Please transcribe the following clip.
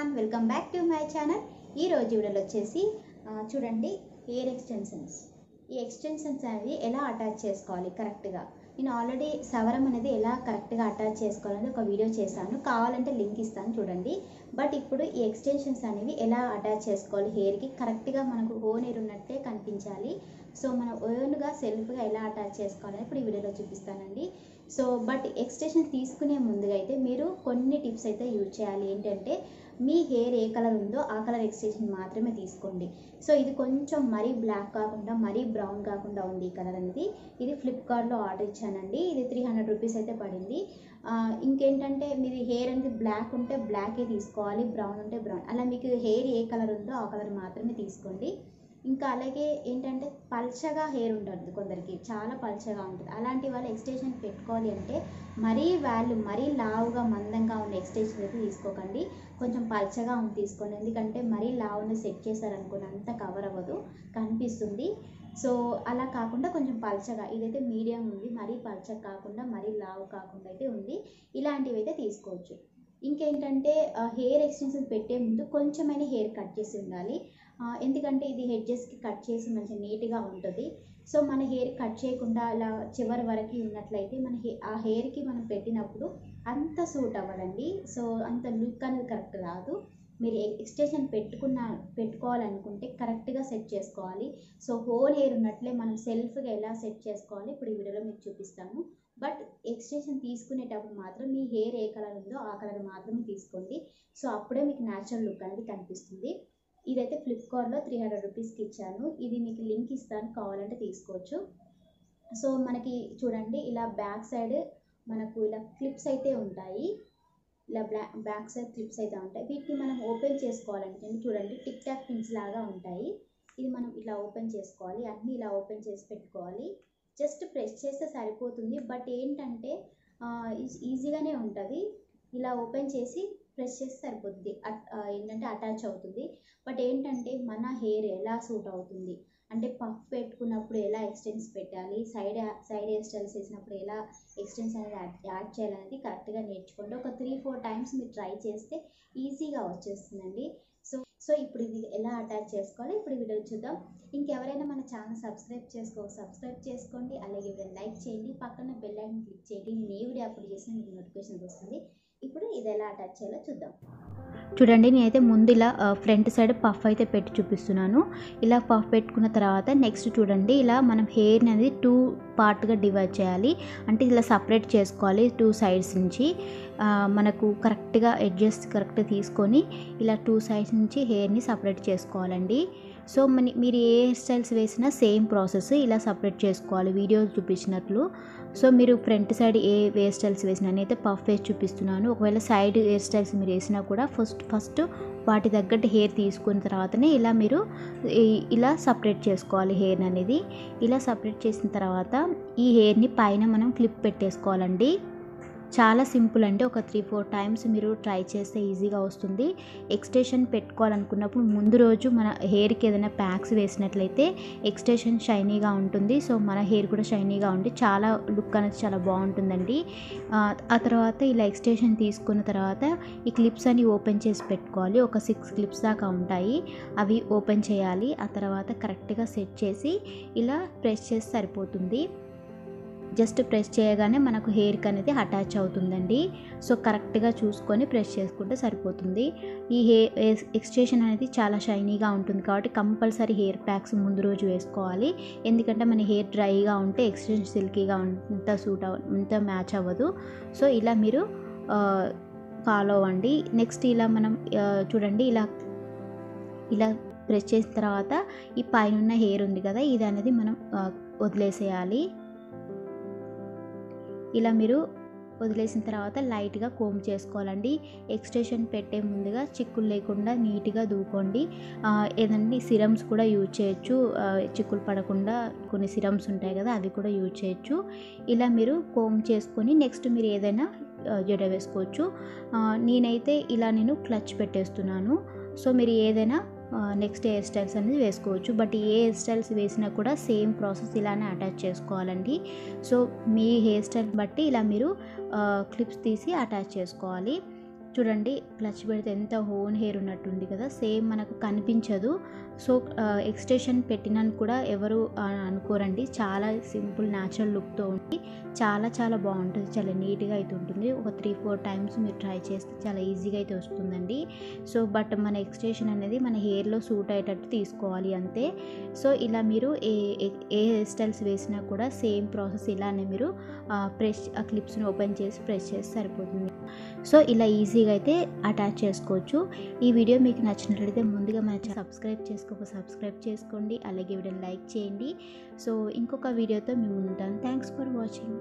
Everyone welcome back to my channel ఈ రోజు వీడియోలో వచ్చేసి చూడండి హెయిర్ ఎక్స్టెన్షన్స్ ఈ ఎక్స్టెన్షన్స్ అనేది ఎలా అటాచ్ చేసుకోవాలి కరెక్ట్గా నేను ఆల్రెడీ సవరం అనేది ఎలా కరెక్ట్గా అటాచ్ చేసుకోవాలని ఒక వీడియో చేశాను. కావాలంటే లింక్ ఇస్తాను చూడండి. బట్ ఇప్పుడు ఈ ఎక్స్టెన్షన్స్ అనేవి ఎలా అటాచ్ చేసుకోవాలి? హెయిర్కి కరెక్ట్గా మనకు ఓన్ హెయిర్ ఉన్నట్టే కనిపించాలి. సో మనం ఓన్గా సెల్ఫ్గా ఎలా అటాచ్ చేసుకోవాలని ఇప్పుడు ఈ వీడియోలో చూపిస్తానండి. సో బట్ ఎక్స్టెన్షన్ తీసుకునే ముందుగా అయితే మీరు కొన్ని టిప్స్ అయితే యూజ్ చేయాలి. ఏంటంటే మీ హెయిర్ ఏ కలర్ ఉందో ఆ కలర్ ఎక్స్టెన్షన్ మాత్రమే తీసుకోండి. సో ఇది కొంచెం మరీ బ్లాక్ కాకుండా మరీ బ్రౌన్ కాకుండా ఉంది ఈ కలర్ అనేది. ఇది ఫ్లిప్కార్ట్లో ఆర్డర్ ఇచ్చానండి. ఇది త్రీ హండ్రెడ్ రూపీస్ అయితే పడింది. ఇంకేంటంటే మీది హెయిర్ అనేది బ్లాక్ ఉంటే బ్లాకే తీసుకోవాలి బ్రౌన్ ఉంటే బ్రౌన్ అలా మీకు హెయిర్ ఏ కలర్ ఉందో ఆ కలర్ మాత్రమే తీసుకోండి. ఇంకా అలాగే ఏంటంటే పల్చగా హెయిర్ ఉంటుంది కొందరికి. చాలా పల్చగా ఉంటుంది. అలాంటి వాళ్ళు ఎక్స్టెన్షన్ పెట్టుకోవాలి అంటే మరీ వాల్యూ మరీ లావుగా మందంగా స్టేజ్ అయితే తీసుకోకండి. కొంచెం పల్చగా ఉంది తీసుకోండి. ఎందుకంటే మరీ లావుని సెట్ చేశారనుకోండి అంత కవర్ అవ్వదు. కనిపిస్తుంది. సో అలా కాకుండా కొంచెం పల్చగా ఇదైతే మీడియం ఉంది మరీ పల్చగా కాకుండా మరీ లావు కాకుండా అయితే ఉంది. ఇలాంటివి అయితే తీసుకోవచ్చు. ఇంకేంటంటే హెయిర్ ఎక్స్టెన్షన్ పెట్టే ముందు కొంచెమైనా హెయిర్ కట్ చేసి ఉండాలి. ఎందుకంటే ఇది హెడ్జెస్కి కట్ చేసి మంచి నీట్గా ఉంటుంది. సో మన హెయిర్ కట్ చేయకుండా అలా చివరి వరకు ఉన్నట్లయితే మన హె ఆ హెయిర్కి మనం పెట్టినప్పుడు అంత సూట్ అవ్వదండి. సో అంత లుక్ అనేది కరెక్ట్ రాదు. మీరు ఎక్స్టెన్షన్ పెట్టుకున్న పెట్టుకోవాలనుకుంటే కరెక్ట్గా సెట్ చేసుకోవాలి. సో హోల్ హెయిర్ ఉన్నట్లే మనం సెల్ఫ్గా ఎలా సెట్ చేసుకోవాలి ఇప్పుడు ఈ వీడియోలో మీకు చూపిస్తాను. బట్ ఎక్స్టెన్షన్ తీసుకునేటప్పుడు మాత్రం మీ హెయిర్ ఏ కలర్ ఉందో ఆ కలర్ మాత్రమే తీసుకోండి. సో అప్పుడే మీకు న్యాచురల్ లుక్ అనేది కనిపిస్తుంది. ఇదైతే ఫ్లిప్కార్ట్లో త్రీ హండ్రెడ్ రూపీస్కి ఇచ్చాను. ఇది మీకు లింక్ ఇస్తాను కావాలంటే తీసుకోవచ్చు. సో మనకి చూడండి ఇలా బ్యాక్ సైడ్ మనకు ఇలా క్లిప్స్ అయితే ఉంటాయి. ఇలా బ్లాక్ బ్యాక్ సైడ్ క్లిప్స్ అయితే ఉంటాయి. వీటిని మనం ఓపెన్ చేసుకోవాలంటే చూడండి టిక్ టాక్ పిన్స్ లాగా ఉంటాయి. ఇది మనం ఇలా ఓపెన్ చేసుకోవాలి. అన్నీ ఇలా ఓపెన్ చేసి పెట్టుకోవాలి. జస్ట్ ప్రెస్ చేస్తే సరిపోతుంది. బట్ ఏంటంటే ఈజీగానే ఉంటుంది. ఇలా ఓపెన్ చేసి ప్రెస్ చేస్తే సరిపోతుంది. అట్- ఏంటంటే అటాచ్ అవుతుంది. బట్ ఏంటంటే మన హెయిర్ ఎలా సూట్ అవుతుంది? అంటే పఫ్ పెట్టుకున్నప్పుడు ఎలా ఎక్స్టెన్స్ పెట్టాలి? సైడ్ సైడ్ హెయిర్ స్టైల్స్ వేసినప్పుడు ఎలా ఎక్స్టెన్స్ అనేది యాడ్ యాడ్ చేయాలనేది కరెక్ట్గా నేర్చుకోండి. ఒక త్రీ ఫోర్ టైమ్స్ మీరు ట్రై చేస్తే ఈజీగా వచ్చేస్తుందండి. సో సో ఇప్పుడు ఇది ఎలా అటాచ్ చేసుకోవాలి? ఇప్పుడు వీడియో చూద్దాం. ఇంకెవరైనా మన ఛానల్ సబ్స్క్రైబ్ చేసుకో సబ్స్క్రైబ్ చేసుకోండి. అలాగే వీడియో లైక్ చేయండి. పక్కన బెల్ ఐకన్ క్లిక్ చేయండి. నేను ఏ వీడియో అప్లోడ్ చేసినా మీకు నోటిఫికేషన్ వస్తుంది. ఇప్పుడు ఇది ఎలా అటాచ్ చేయాలో చూద్దాం. చూడండి నేనైతే ముందు ఇలా ఫ్రంట్ సైడ్ పఫ్ అయితే పెట్టి చూపిస్తున్నాను. ఇలా పఫ్ పెట్టుకున్న తర్వాత నెక్స్ట్ చూడండి ఇలా మనం హెయిర్ అనేది టూ పార్ట్గా డివైడ్ చేయాలి. అంటే ఇలా సపరేట్ చేసుకోవాలి టూ సైడ్స్ నుంచి. మనకు కరెక్ట్గా అడ్జస్ట్ కరెక్ట్గా తీసుకొని ఇలా టూ సైడ్స్ నుంచి హెయిర్ని సపరేట్ చేసుకోవాలండి. సో మన మీరు ఏ హెయిర్ స్టైల్స్ వేసినా సేమ్ ప్రాసెస్ ఇలా సపరేట్ చేసుకోవాలి వీడియోస్ చూపించినట్లు. సో మీరు ఫ్రంట్ సైడ్ ఏ హెయిర్ స్టైల్స్ వేసినా నేనైతే పఫ్ వేసి చూపిస్తున్నాను. ఒకవేళ సైడ్ హెయిర్ స్టైల్స్ మీరు వేసినా కూడా ఫస్ట్ ఫస్ట్ వాటి తగ్గట్టు హెయిర్ తీసుకున్న తర్వాతనే ఇలా మీరు ఇలా సపరేట్ చేసుకోవాలి హెయిర్ అనేది. ఇలా సపరేట్ చేసిన తర్వాత ఈ హెయిర్ని పైన మనం క్లిప్ పెట్టేసుకోవాలండి. చాలా సింపుల్ అంటే ఒక త్రీ ఫోర్ టైమ్స్ మీరు ట్రై చేస్తే ఈజీగా వస్తుంది. ఎక్స్టేషన్ పెట్టుకోవాలనుకున్నప్పుడు ముందు రోజు మన హెయిర్కి ఏదైనా ప్యాక్స్ వేసినట్లయితే ఎక్స్టేషన్ షైనీగా ఉంటుంది. సో మన హెయిర్ కూడా షైనీగా ఉండి చాలా లుక్ అనేది చాలా బాగుంటుందండి. ఆ, తర్వాత ఇలా ఎక్స్టేషన్ తీసుకున్న తర్వాత ఈ క్లిప్స్ అని ఓపెన్ చేసి పెట్టుకోవాలి. ఒక సిక్స్ క్లిప్స్ దాకా ఉంటాయి. అవి ఓపెన్ చేయాలి. ఆ తర్వాత కరెక్ట్గా సెట్ చేసి ఇలా ప్రెస్ చేసి సరిపోతుంది. జస్ట్ ప్రెస్ చేయగానే మనకు హెయిర్కి అనేది అటాచ్ అవుతుందండి. సో కరెక్ట్గా చూసుకొని ప్రెస్ చేసుకుంటే సరిపోతుంది. ఈ హెయిర్ ఎక్స్టేషన్ అనేది చాలా షైనీగా ఉంటుంది కాబట్టి కంపల్సరీ హెయిర్ ప్యాక్స్ ముందు రోజు వేసుకోవాలి. ఎందుకంటే మన హెయిర్ డ్రైగా ఉంటే ఎక్స్టెన్షన్ సిల్కీగా ఉంట సూట్ అవ ఉంట మ్యాచ్ అవ్వదు. సో ఇలా మీరు ఫాలో అవ్వండి. నెక్స్ట్ ఇలా మనం చూడండి ఇలా ఇలా ప్రెస్ చేసిన తర్వాత ఈ పైన ఉన్న హెయిర్ ఉంది కదా ఇది అనేది మనం వదిలేసేయాలి. ఇలా మీరు వదిలేసిన తర్వాత లైట్గా కోమ్ చేసుకోవాలండి. ఎక్స్టెన్షన్ పెట్టే ముందుగా చిక్కులు లేకుండా నీట్గా దూకోండి ఆ, ఏదండి సిరమ్స్ కూడా యూజ్ చేయొచ్చు. చిక్కులు పడకుండా కొన్ని సిరమ్స్ ఉంటాయి కదా అవి కూడా యూజ్ చేయొచ్చు. ఇలా మీరు కోమ్ చేసుకొని నెక్స్ట్ మీరు ఏదైనా జడ వేసుకోవచ్చు. నేనైతే ఇలా నేను క్లచ్ పెట్టేస్తున్నాను. సో మీరు ఏదైనా నెక్స్ట్ హెయిర్ స్టైల్స్ అనేది వేసుకోవచ్చు. బట్ ఏ హెయిర్ స్టైల్స్ వేసినా కూడా సేమ్ ప్రాసెస్ ఇలానే అటాచ్ చేసుకోవాలండి. సో మీ హెయిర్ స్టైల్ బట్టి ఇలా మీరు క్లిప్స్ తీసి అటాచ్ చేసుకోవాలి. చూడండి క్లచ్ పెడితే ఎంత ఓన్ హెయిర్ ఉన్నట్టుంది కదా సేమ్ మనకు కనిపించదు. సో ఎక్స్టేషన్ పెట్టినని కూడా ఎవరు అనుకోరండి. చాలా సింపుల్ న్యాచురల్ లుక్తో ఉండి చాలా చాలా బాగుంటుంది. చాలా నీట్గా అయితే ఉంటుంది. ఒక త్రీ ఫోర్ టైమ్స్ మీరు ట్రై చేస్తే చాలా ఈజీగా అయితే వస్తుందండి. సో బట్ మన ఎక్స్టేషన్ అనేది మన హెయిర్లో సూట్ అయ్యేటట్టు తీసుకోవాలి అంతే. సో ఇలా మీరు ఏ ఏ- హెయిర్ స్టైల్స్ వేసినా కూడా సేమ్ ప్రాసెస్ ఇలానే మీరు ప్రెస్ ఆ క్లిప్స్ని ఓపెన్ చేసి ప్రెస్ చేసి సరిపోతుంది. సో ఇలా ఈజీగా అయితే అటాచ్ చేసుకోవచ్చు. ఈ వీడియో మీకు నచ్చినట్లయితే ముందుగా మన సబ్స్క్రైబ్ చేసుకోక సబ్స్క్రైబ్ చేసుకోండి. అలాగే వీడియోని లైక్ చేయండి. సో ఇంకొక వీడియోతో మేము ఉంటాను థ్యాంక్స్ ఫర్ వాచింగ్